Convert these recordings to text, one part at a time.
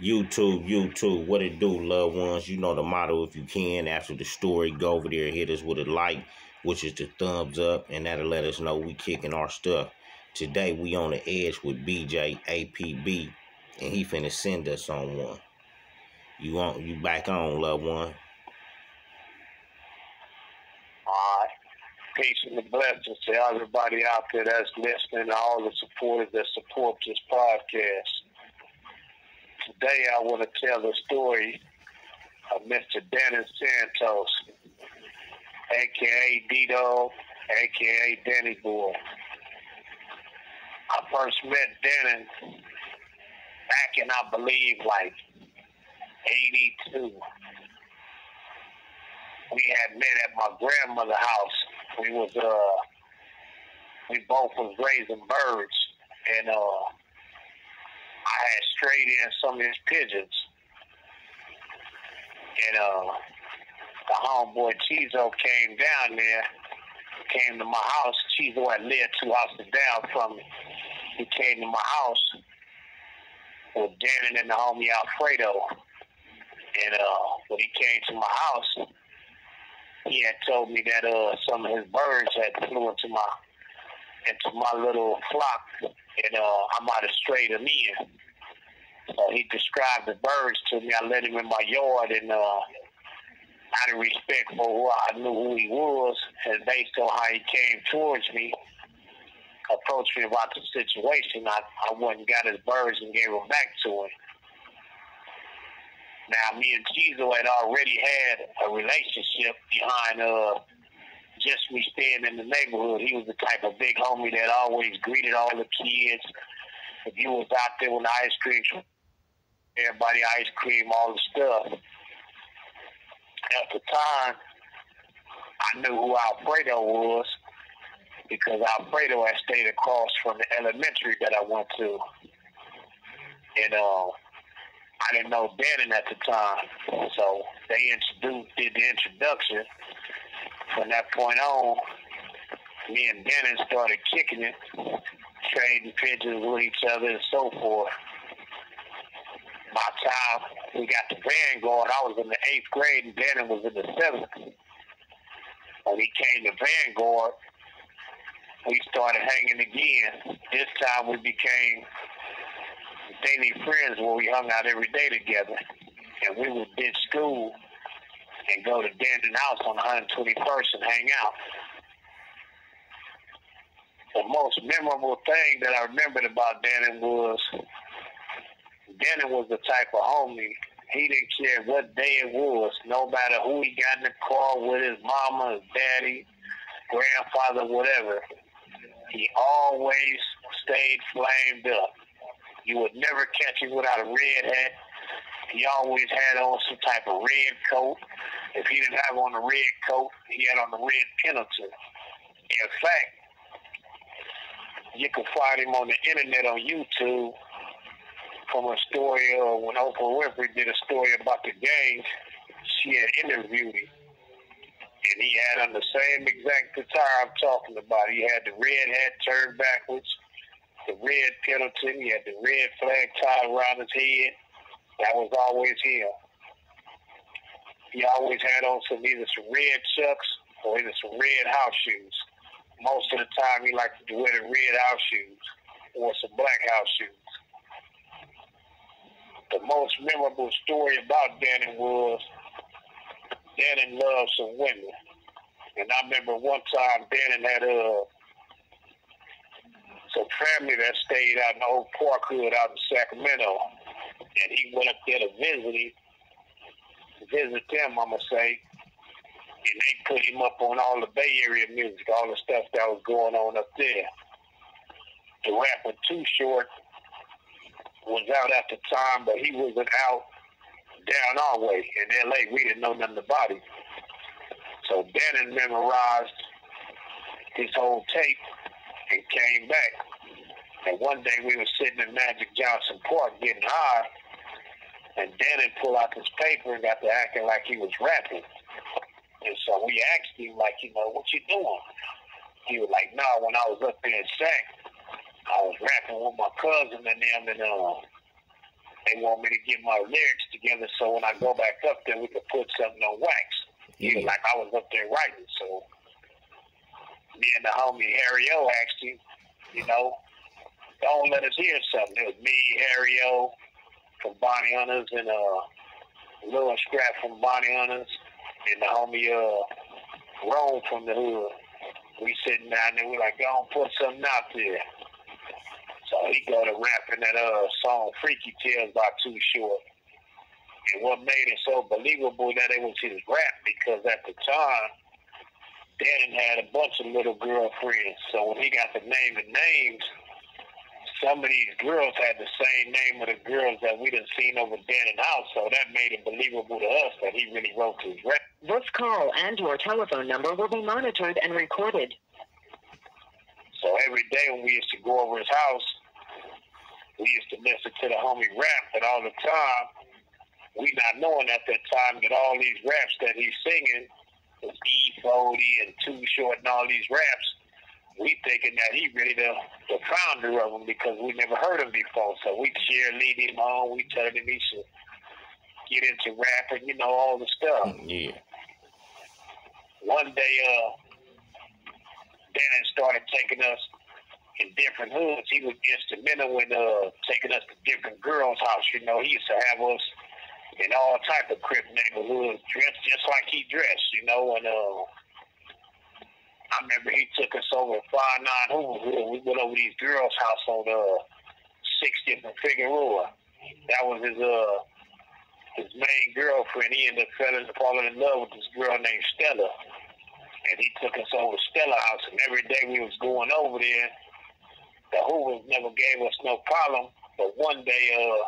YouTube, YouTube, what it do, loved ones? You know the motto. If you can, after the story, go over there, hit us with a like, which is the thumbs up, and that'll let us know we kicking our stuff. Today we on the edge with BJ APB, and he finna send us on one. You on? You back on, loved one? All right. Peace and blessings to everybody out there that's listening, all the supporters that support this podcast today I want to tell the story of Mr. Dennis Santos, aka Dito, aka Danny Boy. I first met Dennis back in, I believe, like 82. We had met at my grandmother's house. We was, uh, we both was raising birds, and, uh, Had strayed in some of his pigeons. And uh, the homeboy Chizo came down there, came to my house. Chizo had lived two houses down from me. He came to my house with Dannon and the homie Alfredo. And uh, when he came to my house, he had told me that uh, some of his birds had flew into my into my little flock, and uh, I might have strayed them in. So he described the birds to me. I let him in my yard, and uh, out of respect for who I knew who he was, and based on how he came towards me, approached me about the situation, I, I went and got his birds and gave them back to him. Now, me and Chizo had already had a relationship behind uh, just me staying in the neighborhood. He was the type of big homie that always greeted all the kids. If you was out there when the ice cream, everybody ice cream, all the stuff. At the time, I knew who Alfredo was because Alfredo had stayed across from the elementary that I went to. And uh, I didn't know Dannon at the time. So they introduced, did the introduction from that point on, me and Dennis started kicking it, trading pictures with each other and so forth. The time we got to Vanguard, I was in the eighth grade and Dennis was in the seventh. When he came to Vanguard, we started hanging again. This time we became daily friends where we hung out every day together. And we would ditch school and go to Dannon House on 121st and hang out. The most memorable thing that I remembered about Dannon was Dannon was the type of homie. He didn't care what day it was, no matter who he got in the car with, his mama, his daddy, grandfather, whatever. He always stayed flamed up. You would never catch him without a red hat. He always had on some type of red coat. If he didn't have on the red coat, he had on the red Pendleton. In fact, you can find him on the internet on YouTube from a story of when Oprah Winfrey did a story about the gang. She had interviewed him. And he had on the same exact attire I'm talking about. He had the red hat turned backwards, the red Pendleton, he had the red flag tied around his head. That was always him. He always had on some either some red chucks or either some red house shoes. Most of the time, he liked to wear the red house shoes or some black house shoes. The most memorable story about Danny was Danny loved some women. And I remember one time Danny had uh, some family that stayed out in Oak Park Hood out in Sacramento. And he went up there to visit him visit them, I'm going to say. And they put him up on all the Bay Area music, all the stuff that was going on up there. The rapper Too Short was out at the time, but he wasn't out down our way. In LA, we didn't know nothing about him. So Dannon memorized his whole tape and came back. And one day we were sitting in Magic Johnson Park getting high, and Dannon pulled out this paper and got to acting like he was rapping. And so we asked him, like, you know, what you doing? He was like, no, nah, when I was up there in Sac, I was rapping with my cousin and them, and uh, they want me to get my lyrics together so when I go back up there, we can put something on wax. Yeah. Like, I was up there writing. So me and the homie Harry O asked him, you know, don't let us hear something. It was me, Harry O from Bounty Hunters, and uh, Lil Scrap from Bounty Hunters, and the homie uh, Rome from the hood. We sitting down there, we like, go and put something out there. He go to rapping that uh song Freaky Tales by Too Short. And what made it so believable that it was his rap because at the time Dan had a bunch of little girlfriends. So when he got the name and names, some of these girls had the same name of the girls that we done seen over Dannon house, so that made it believable to us that he really wrote his rap. This call and your telephone number will be monitored and recorded. So every day when we used to go over his house, we used to listen to the homie rap, and all the time, we not knowing at that time that all these raps that he's singing was E40 and Too Short and all these raps, we thinking that he really the, the founder of them because we never heard him before. So we cheerlead him on, we tell him he should get into rapping, you know, all the stuff. Yeah. One day, uh, Dan started taking us in different hoods. He was instrumental in uh, taking us to different girls' house. You know, he used to have us in all type of crip neighborhoods, dressed just like he dressed. You know, and uh, I remember he took us over five nine Hoover. We went over these girls' house on uh, 60th and Figueroa. That was his uh his main girlfriend. He ended up falling, falling in love with this girl named Stella. And he took us over to Stella house and every day we was going over there the Hoovers never gave us no problem. But one day, uh,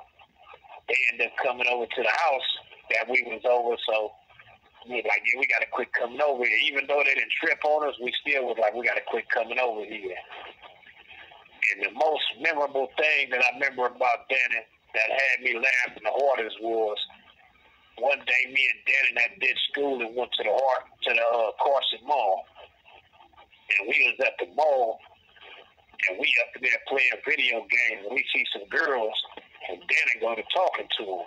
they ended up coming over to the house that we was over. So we was like, yeah, we got to quit coming over here. Even though they didn't trip on us, we still was like, we got to quit coming over here. And the most memorable thing that I remember about Danny that had me laughing the hardest was one day me and Danny had did school and went to the heart to the uh, Carson Mall. And we was at the mall and we up there playing video games, and we see some girls, and Danny go to talking to them.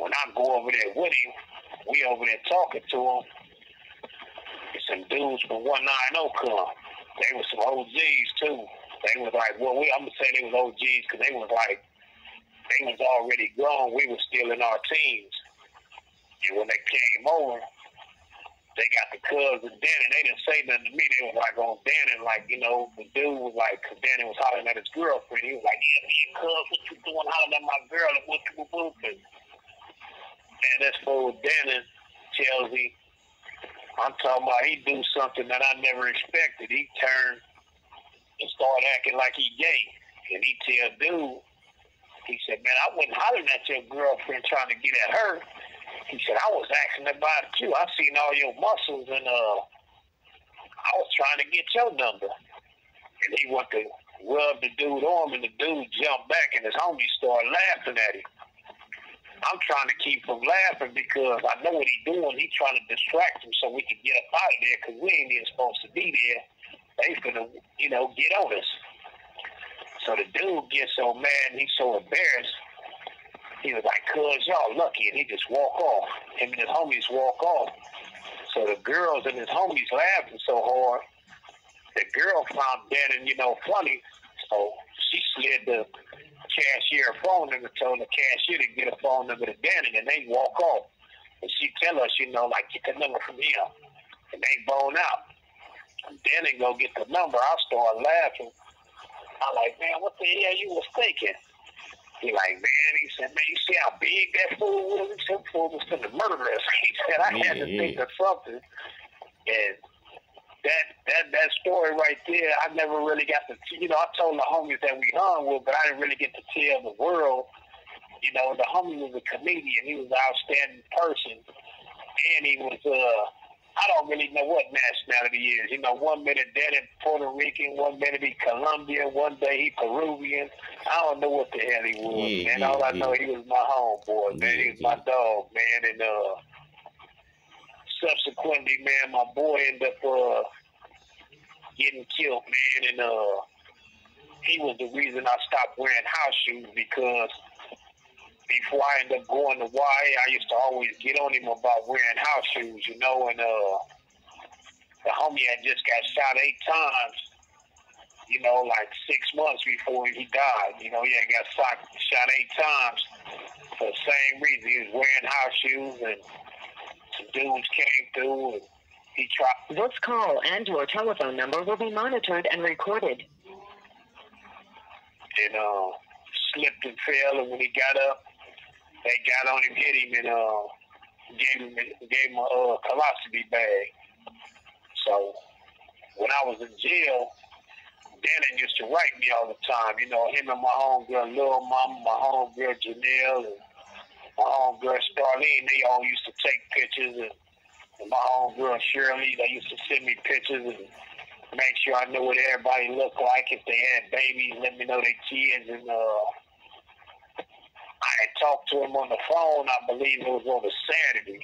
When I go over there with him, we over there talking to them. And some dudes from 190 come. They were some OGs too. They was like, well, we, I'm gonna say they was OGs because they was like, they was already grown. We was still in our teens. And when they came over, they got the cubs and Danny. They didn't say nothing to me. They was like on Danny, like, you know, the dude was like, cause Danny was hollering at his girlfriend. He was like, yeah, me and cubs, what you doing hollering at my girl? And what you moving? And this fool Danny me, I'm talking about he do something that I never expected. He turned and started acting like he gay. And he tell dude, he said, man, I wasn't hollering at your girlfriend trying to get at her. He said, I was asking about you. I seen all your muscles and uh I was trying to get your number. And he went to rub the dude arm and the dude jumped back and his homies started laughing at him. I'm trying to keep from laughing because I know what he's doing. He's trying to distract him so we can get up out of there because we ain't even supposed to be there. They gonna, you know, get on us. So the dude gets so mad and he's so embarrassed he was like, cuz y'all lucky, and he just walk off. Him and his homies walk off. So the girls and his homies laughing so hard, the girl found Danny, you know, funny. So she slid the cashier phone number, told the cashier to get a phone number to Danny, and they walk off. And she tell us, you know, like, get the number from him. And they bone out. And Danny go get the number. I start laughing. I'm like, man, what the hell you was thinking? He like, man, he said, man, you see how big that fool was? He said, fool was going to murder us. He said, I yeah, had to yeah. think of something. And that that that story right there, I never really got to, you know, I told the homies that we hung with, but I didn't really get to tell the world. You know, the homie was a comedian. He was an outstanding person. And he was, uh, I don't really know what nationality he is. You know, one minute dead in Puerto Rican, one minute he Colombian, one day he Peruvian. I don't know what the hell he was, yeah, man. Yeah, All I yeah. know he was my homeboy, man. he was my dog, man. And uh subsequently, man, my boy ended up uh getting killed, man, and uh he was the reason I stopped wearing house shoes because before I ended up going to YA, I used to always get on him about wearing house shoes, you know, and uh, the homie had just got shot eight times, you know, like six months before he died. You know, he had got shot, shot eight times for the same reason. He was wearing house shoes, and some dudes came through, and he tried. This call and your telephone number will be monitored and recorded. And uh, slipped and fell, and when he got up, they got on him, hit him, and uh, gave him gave him a uh, colostomy bag. So when I was in jail, Dannon used to write me all the time. You know, him and my homegirl Lil Mama, my homegirl Janelle, and my homegirl Starlene, they all used to take pictures. And, and my homegirl Shirley, they used to send me pictures and make sure I knew what everybody looked like. If they had babies, let me know their kids. And uh, I had talked to him on the phone, I believe it was on a Saturday.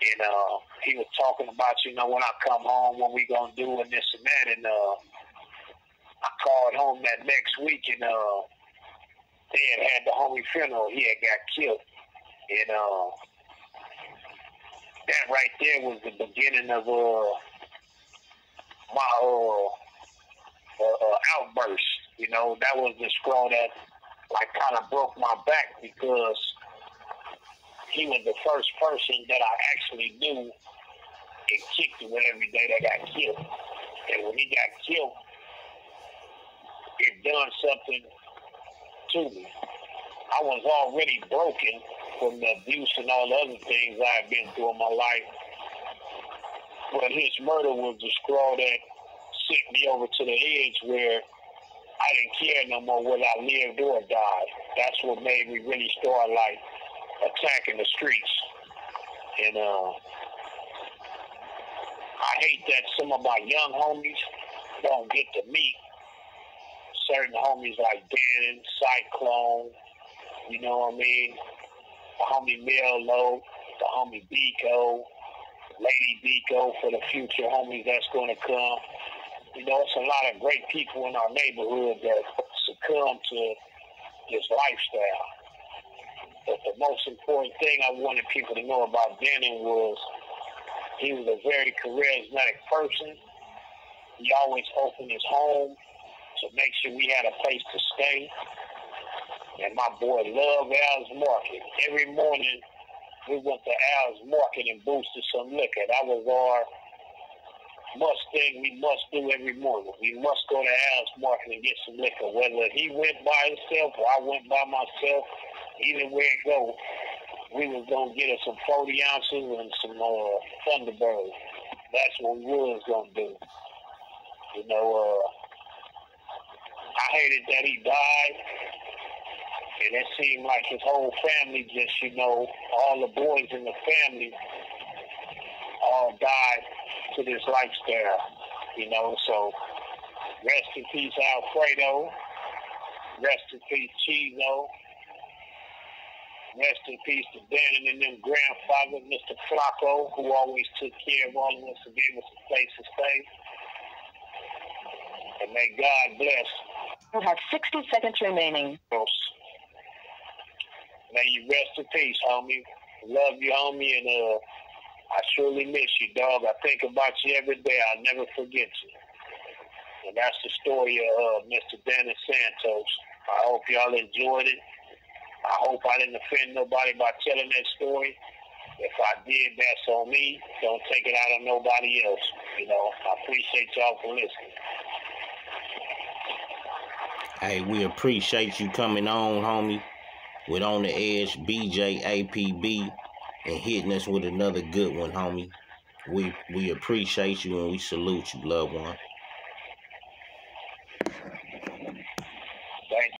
And uh, he was talking about, you know, when I come home, what we gonna do and this and that. And uh, I called home that next week, and uh, they had had the homie funeral. He had got killed, and uh, that right there was the beginning of uh, my uh, uh, uh, outburst. You know, that was the straw that like kind of broke my back because he was the first person that I actually knew and kicked it with every day that got killed. And when he got killed, it done something to me. I was already broken from the abuse and all the other things I had been through in my life. But his murder was the straw that sent me over to the edge where I didn't care no more whether I lived or died. That's what made me really start like attacking the streets. And uh, I hate that some of my young homies don't get to meet certain homies like Dan, Cyclone, you know what I mean? The homie Mel the homie Biko, Lady Biko for the future homies that's going to come. You know, it's a lot of great people in our neighborhood that succumb to this lifestyle. But the most important thing I wanted people to know about Danny was he was a very charismatic person. He always opened his home to make sure we had a place to stay. And my boy loved Al's Market. Every morning we went to Al's Market and boosted some liquor. That was our must thing we must do every morning. We must go to Al's Market and get some liquor. Whether he went by himself or I went by myself, either way it go, we was gonna get us some 40 ounces and some uh, Thunderbird. That's what we was gonna do. You know, uh, I hated that he died. And it seemed like his whole family just, you know, all the boys in the family all died to this lifestyle, you know. So rest in peace, Alfredo. Rest in peace, Chizo. Rest in peace to Dan and them grandfather, Mr. Flacco, who always took care of all of us and gave us a place to stay. And may God bless. You have 60 seconds remaining. May you rest in peace, homie. Love you, homie, and uh, I surely miss you, dog. I think about you every day. I'll never forget you. And that's the story of uh, Mr. Dennis Santos. I hope y'all enjoyed it. I hope I didn't offend nobody by telling that story. If I did, that's on me. Don't take it out on nobody else. You know, I appreciate y'all for listening. Hey, we appreciate you coming on, homie. With On the Edge, BJ APB, and hitting us with another good one, homie. We we appreciate you and we salute you, loved one.